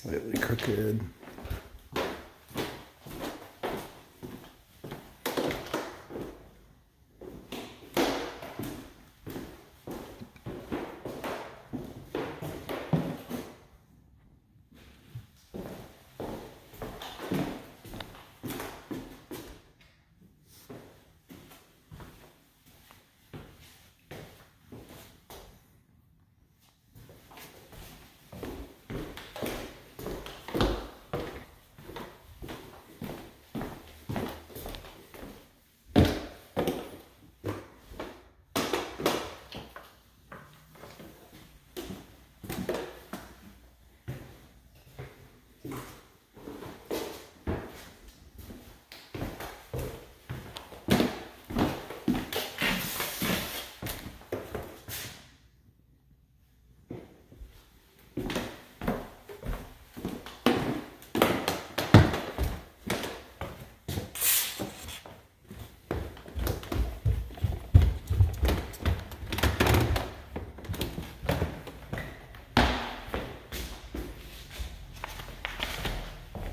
Slightly crooked.